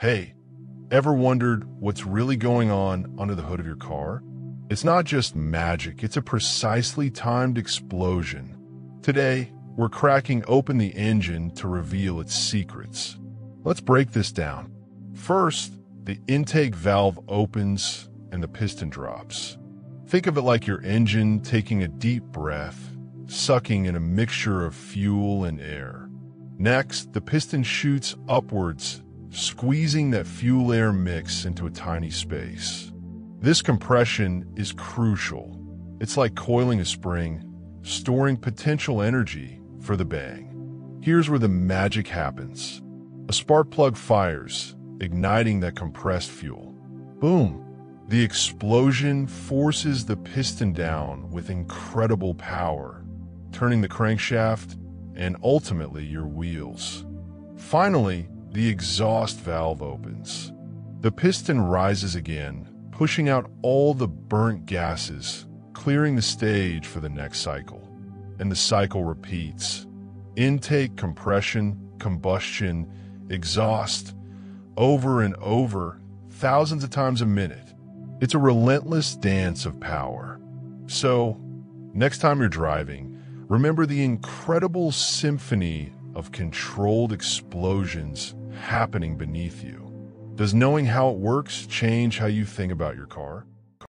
Hey, ever wondered what's really going on under the hood of your car? It's not just magic, it's a precisely timed explosion. Today, we're cracking open the engine to reveal its secrets. Let's break this down. First, the intake valve opens and the piston drops. Think of it like your engine taking a deep breath, sucking in a mixture of fuel and air. Next, the piston shoots upwards, squeezing that fuel-air mix into a tiny space. This compression is crucial. It's like coiling a spring, storing potential energy for the bang. Here's where the magic happens. A spark plug fires, igniting that compressed fuel. Boom! The explosion forces the piston down with incredible power, turning the crankshaft and ultimately your wheels. Finally, the exhaust valve opens. The piston rises again, pushing out all the burnt gases, clearing the stage for the next cycle. And the cycle repeats. Intake, compression, combustion, exhaust, over and over, thousands of times a minute. It's a relentless dance of power. So, next time you're driving, remember the incredible symphony of controlled explosions happening beneath you. Does knowing how it works change how you think about your car?